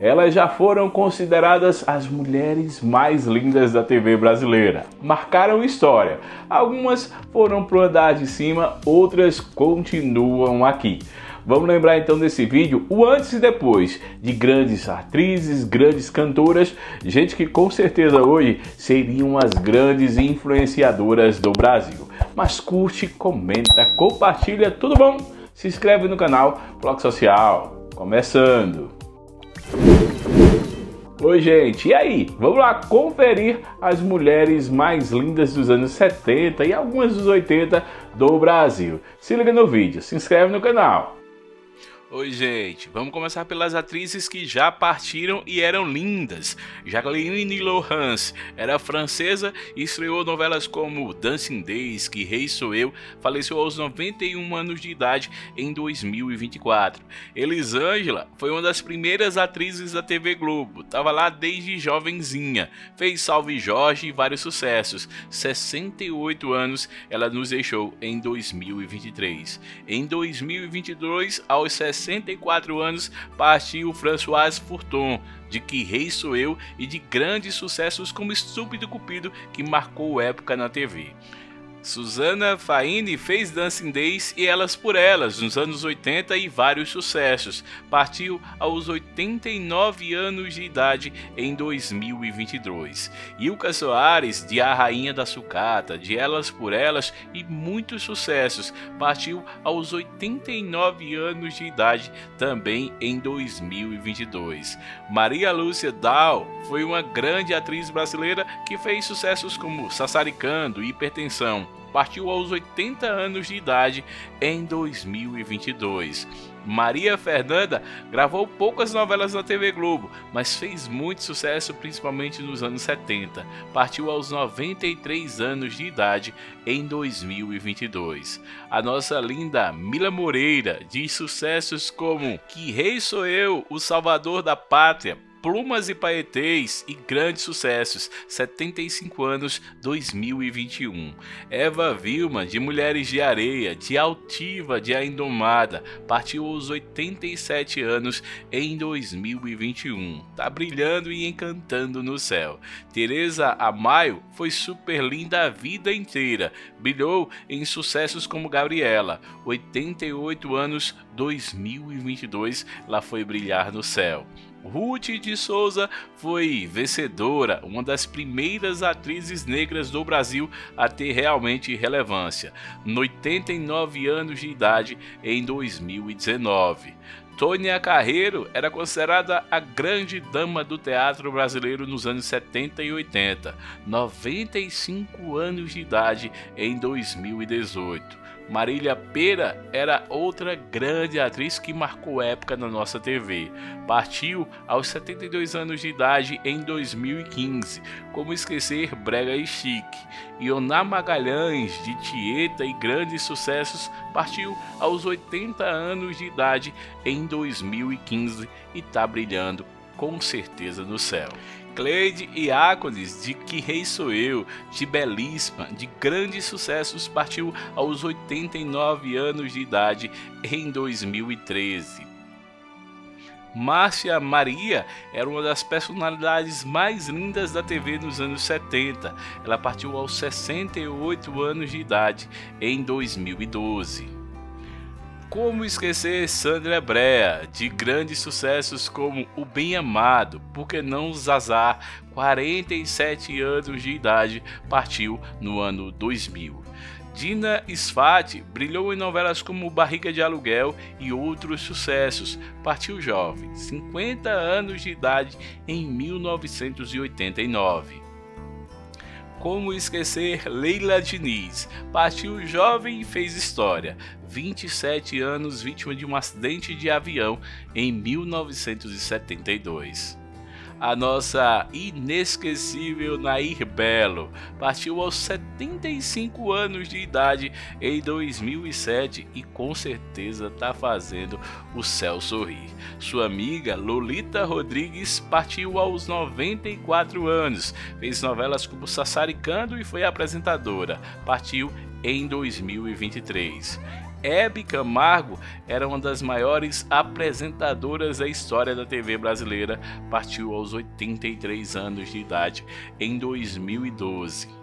Elas já foram consideradas as mulheres mais lindas da TV brasileira. Marcaram história. Algumas foram pro andar de cima, outras continuam aqui. Vamos lembrar então desse vídeo o antes e depois de grandes atrizes, grandes cantoras, gente que com certeza hoje seriam as grandes influenciadoras do Brasil. Mas curte, comenta, compartilha, tudo bom? Se inscreve no canal Bloco Social. Começando! Oi, gente, e aí? Vamos lá conferir as mulheres mais lindas dos anos 70 e algumas dos 80 do Brasil. Se liga no vídeo, se inscreve no canal. Oi, gente. Vamos começar pelas atrizes que já partiram e eram lindas. Jacqueline Lohans era francesa e estreou novelas como Dancing Days, Que Rei Sou Eu, faleceu aos 91 anos de idade em 2024. Elisângela foi uma das primeiras atrizes da TV Globo, estava lá desde jovenzinha, fez Salve Jorge e vários sucessos. 68 anos ela nos deixou em 2023. Em 2022, aos 60 64 anos, partiu François Furton, de Que Rei Sou Eu e de grandes sucessos como Estúpido Cupido, que marcou época na TV. Susana Faini fez Dancing Days e Elas por Elas nos anos 80 e vários sucessos. Partiu aos 89 anos de idade em 2022. Ilka Soares, de A Rainha da Sucata, de Elas por Elas e muitos sucessos. Partiu aos 89 anos de idade também em 2022. Maria Lúcia Dal foi uma grande atriz brasileira que fez sucessos como Sassaricando e Hipertensão partiu aos 80 anos de idade em 2022. Maria Fernanda gravou poucas novelas na TV Globo, mas fez muito sucesso principalmente nos anos 70. Partiu aos 93 anos de idade em 2022. A nossa linda Mila Moreira diz sucessos como Que Rei Sou Eu, O Salvador da Pátria, Plumas e Paetês e grandes sucessos, 75 anos 2021. Eva Vilma, de Mulheres de Areia, de Altiva, de A Indomada, partiu aos 87 anos em 2021. Tá brilhando e encantando no céu. Teresa Amaio foi super linda a vida inteira. Brilhou em sucessos como Gabriela, 88 anos 2022, lá foi brilhar no céu. Ruth de Souza foi vencedora, uma das primeiras atrizes negras do Brasil a ter realmente relevância, no 89 anos de idade em 2019. Tônia Carreiro era considerada a grande dama do teatro brasileiro nos anos 70 e 80, 95 anos de idade em 2018. Marília Pera era outra grande atriz que marcou época na nossa TV. Partiu aos 72 anos de idade em 2015. Como esquecer Brega e Chique. Ioná Magalhães, de Tieta e grandes sucessos, partiu aos 80 anos de idade em 2015 e está brilhando com certeza no céu. Cleide e Ácones, de Que Rei Sou Eu, de Belíssima, de grandes sucessos, partiu aos 89 anos de idade em 2013. Márcia Maria era uma das personalidades mais lindas da TV nos anos 70. Ela partiu aos 68 anos de idade em 2012. Como esquecer Sandra Brea, de grandes sucessos como O Bem Amado, Por que não Zazar, 47 anos de idade, partiu no ano 2000. Dina Sfati brilhou em novelas como Barriga de Aluguel e outros sucessos. Partiu jovem, 50 anos de idade, em 1989. Como esquecer Leila Diniz? Partiu jovem e fez história. 27 anos vítima de um acidente de avião em 1972 a nossa inesquecível Nair Belo. Partiu aos 75 anos de idade em 2007 e com certeza está fazendo o céu sorrir. Sua amiga Lolita Rodrigues partiu aos 94 anos, fez novelas como Sassaricando e foi apresentadora. Partiu em 2023. Hebe Camargo era uma das maiores apresentadoras da história da TV brasileira, partiu aos 83 anos de idade em 2012.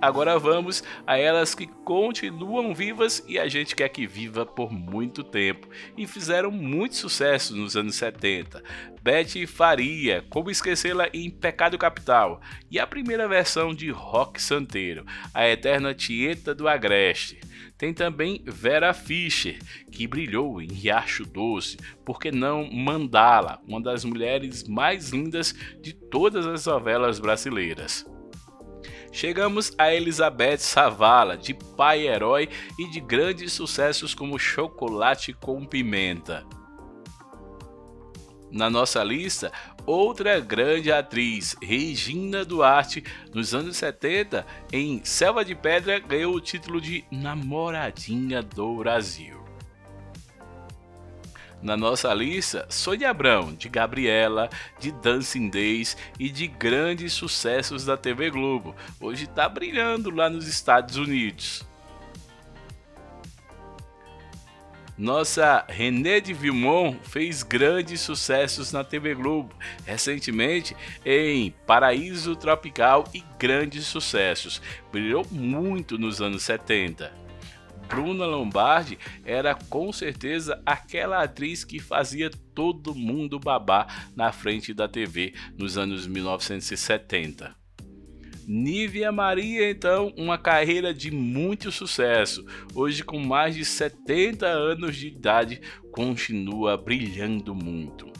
Agora vamos a elas que continuam vivas e a gente quer que viva por muito tempo e fizeram muito sucesso nos anos 70. Betty Faria, como esquecê-la em Pecado Capital, e a primeira versão de Rock Santeiro, a eterna Tieta do Agreste. Tem também Vera Fischer, que brilhou em Riacho Doce, por que não Mandala, uma das mulheres mais lindas de todas as novelas brasileiras. Chegamos a Elizabeth Savala, de pai herói e de grandes sucessos como Chocolate com Pimenta. Na nossa lista, outra grande atriz, Regina Duarte, nos anos 70, em Selva de Pedra, ganhou o título de Namoradinha do Brasil. Na nossa lista, Sônia Abrão, de Gabriela, de Dancing Days e de grandes sucessos da TV Globo. Hoje está brilhando lá nos Estados Unidos. Nossa René de Vilmont fez grandes sucessos na TV Globo, recentemente em Paraíso Tropical e grandes sucessos. Brilhou muito nos anos 70. Bruna Lombardi era com certeza aquela atriz que fazia todo mundo babar na frente da TV nos anos 1970. Nívia Maria, então, uma carreira de muito sucesso. Hoje, com mais de 70 anos de idade, continua brilhando muito.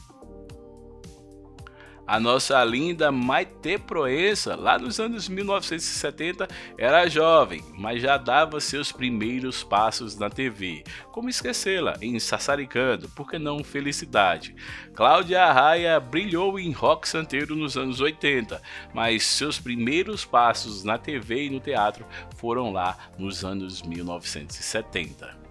A nossa linda Maite Proença, lá nos anos 1970, era jovem, mas já dava seus primeiros passos na TV. Como esquecê-la em Sassaricando, por que não Felicidade? Cláudia Arraia brilhou em rock santeiro nos anos 80, mas seus primeiros passos na TV e no teatro foram lá nos anos 1970.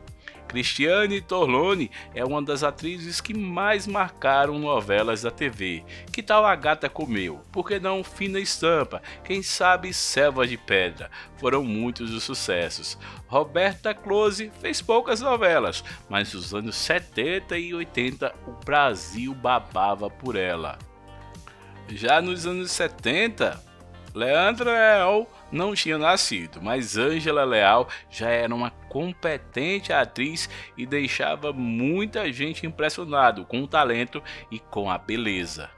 Cristiane Torlone é uma das atrizes que mais marcaram novelas da TV. Que tal A Gata Comeu? Por que não Fina Estampa? Quem sabe Selva de Pedra? Foram muitos os sucessos. Roberta Close fez poucas novelas, mas nos anos 70 e 80 o Brasil babava por ela. Já nos anos 70, Leandra não tinha nascido, mas Ângela Leal já era uma competente atriz e deixava muita gente impressionado com o talento e com a beleza.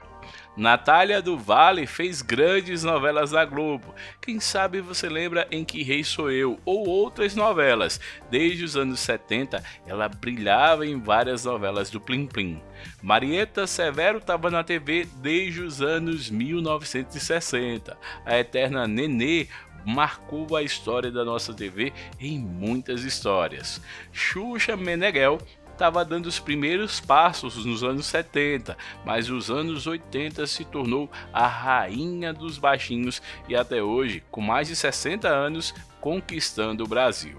Natália do Vale fez grandes novelas da Globo. Quem sabe você lembra em Que Rei Sou Eu ou outras novelas. Desde os anos 70, ela brilhava em várias novelas do Plim Plim. Marieta Severo estava na TV desde os anos 1960. A eterna Nenê marcou a história da nossa TV em muitas histórias. Xuxa Meneghel estava dando os primeiros passos nos anos 70, mas nos anos 80 se tornou a rainha dos baixinhos e até hoje, com mais de 60 anos, conquistando o Brasil.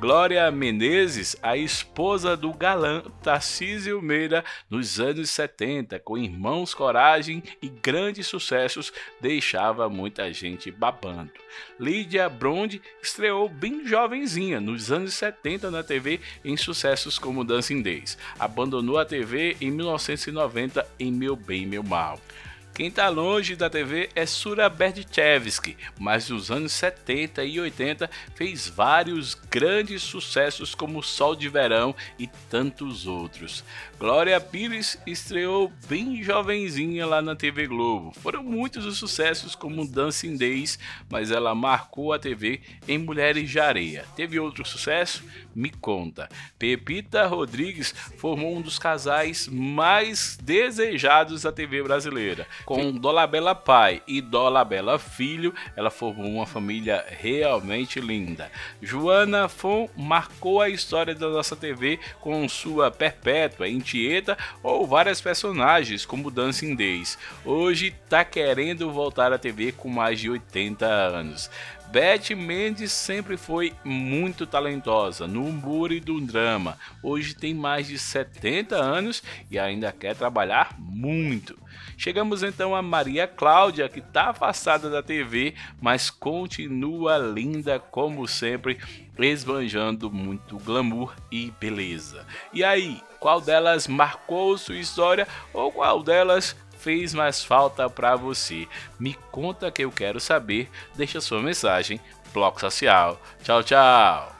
Glória Menezes, a esposa do galã Tarcísio Meira nos anos 70, com Irmãos Coragem e grandes sucessos, deixava muita gente babando. Lídia Bronde estreou bem jovenzinha nos anos 70 na TV em sucessos como Dancing Days. Abandonou a TV em 1990 em Meu Bem Meu Mal. Quem está longe da TV é Sura Berdichevsky, mas nos anos 70 e 80 fez vários grandes sucessos como Sol de Verão e tantos outros. Glória Pires estreou bem jovenzinha lá na TV Globo. Foram muitos os sucessos como Dancing Days, mas ela marcou a TV em Mulheres de Areia. Teve outro sucesso? Me conta. Pepita Rodrigues formou um dos casais mais desejados da TV brasileira. Com Dolabella pai e Dolabella filho, ela formou uma família realmente linda. Joana Fon marcou a história da nossa TV com sua Perpétua em Tieta ou várias personagens como Dancing Days. Hoje tá querendo voltar à TV com mais de 80 anos. Beth Mendes sempre foi muito talentosa no humor e do drama. Hoje tem mais de 70 anos e ainda quer trabalhar muito. Chegamos então a Maria Cláudia, que está afastada da TV, mas continua linda como sempre, esbanjando muito glamour e beleza. E aí, qual delas marcou sua história ou qual delas fez mais falta para você? Me conta que eu quero saber. Deixa sua mensagem. Bloco Social. Tchau, tchau.